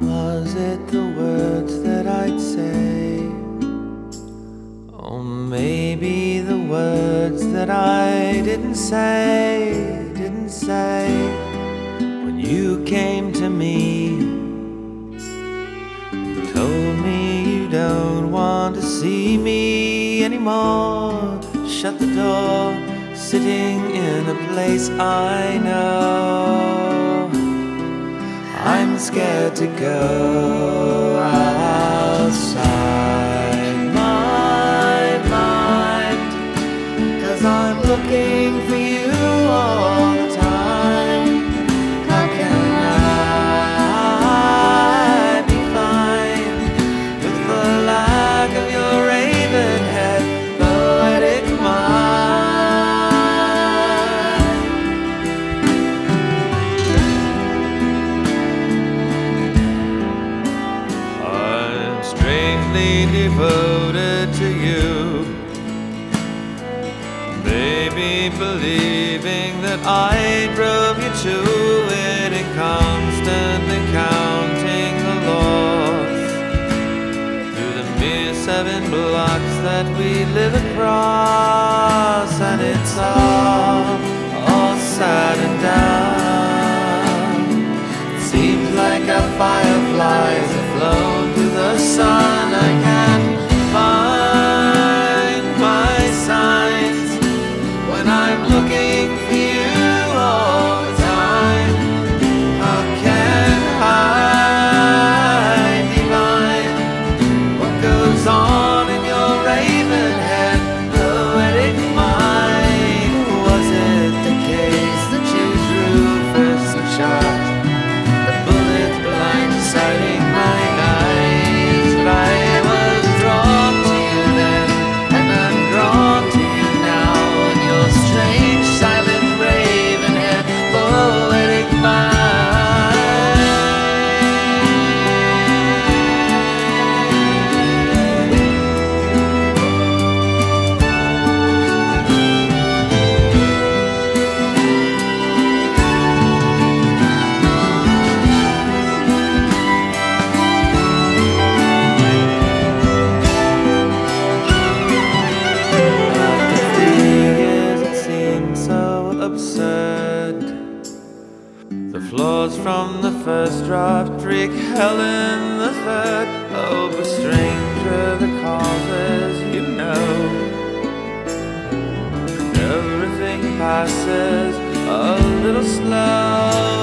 Was it the words that I'd say? Or maybe the words that I didn't say, didn't say when you came to me. Told me you don't want to see me anymore. Shut the door, sitting in a place I know. I'm scared to go strangely devoted to you. Maybe believing that I drove you to it and constantly counting the loss through the mere seven blocks that we live across, and it's all, sun. The flaws from the first draft wreak hell in the third. Oh, stranger the causes, you know. Everything passes a little slow.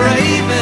Raven.